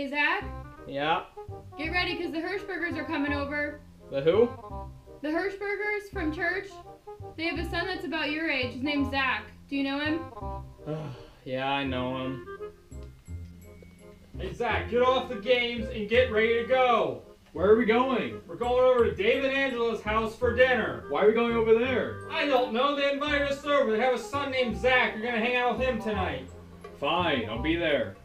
Hey, Zach, Yeah. get ready because the Hirschbergers are coming over. The who? The Hirschbergers from church, they have a son that's about your age. His name's Zach. Do you know him? yeah, I know him. Hey Zach, get off the games and get ready to go. Where are we going? We're going over to Dave and Angela's house for dinner. Why are we going over there? I don't know, they invited us over. They have a son named Zach. You're gonna hang out with him tonight. Fine, I'll be there.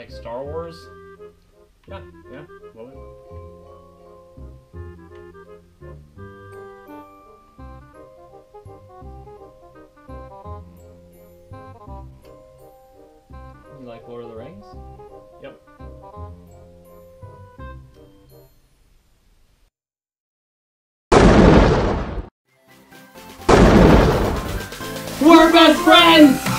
Like Star Wars? Yeah, yeah. Well, You like Lord of the Rings? yep. We're best friends!